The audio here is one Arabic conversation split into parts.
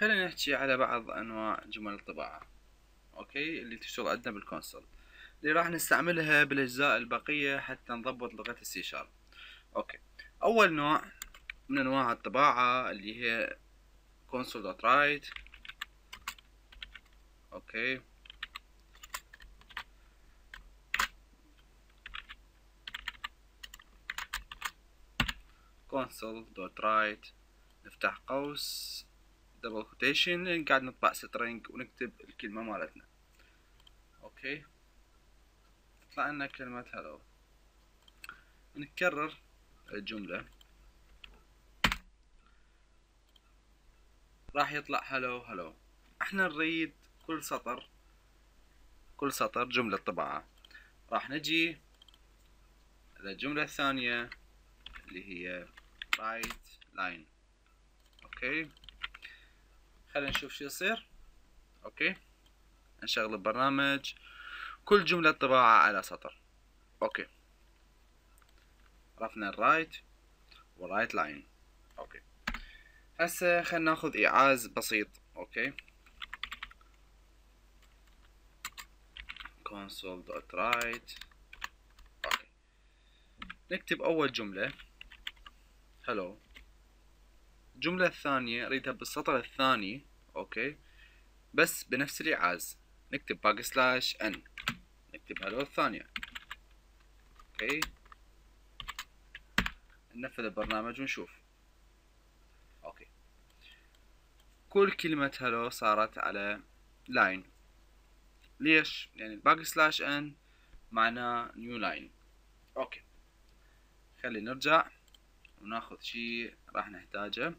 خلينا نحكي على بعض أنواع جمل الطباعة okay؟ اللي تشتغل عندنا بال console اللي راح نستعملها بالأجزاء البقية حتى نضبط لغة ال C sharp okay. أول نوع من أنواع الطباعة اللي هي console.write okay. console.write نفتح قوس. double quotation لأن قاعد نطبع string ونكتب الكلمة مالتنا. okay؟ تطلع لنا كلمة hello نكرر الجملة. راح يطلع hello hello إحنا نريد كل سطر كل سطر جملة طباعة. راح نجي للجملة الثانية اللي هي write line okay؟ خلينا نشوف شو يصير. okay. نشغل البرنامج. كل جملة طباعة على سطر. okay. عرفنا ال write و write line. okay. هسه خلينا ناخذ إيعاز بسيط. okay. console.write okay. نكتب أول جملة. Hello. الجملة الثانية أريدها بالسطر الثاني. okay؟ بس بنفس الايعاز نكتب backslash n نكتب hello الثانية okay؟ ننفذ البرنامج ونشوف. okay. كل كلمة hello صارت على line ليش؟ يعني ال backslash n معناه new line okay. خلي نرجع وناخذ شي راح نحتاجه.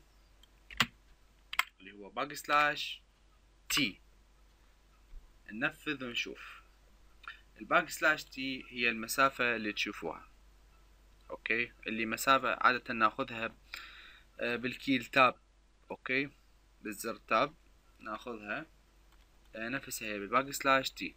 اللي هو backslash t ننفذ ونشوف. ال backslash t هي المسافة اللي تشوفوها. okay؟ اللي مسافة عادة ناخذها آه، بال key tab. okay؟ بالزر tab ناخذها آه، نفسها هي بال backslash t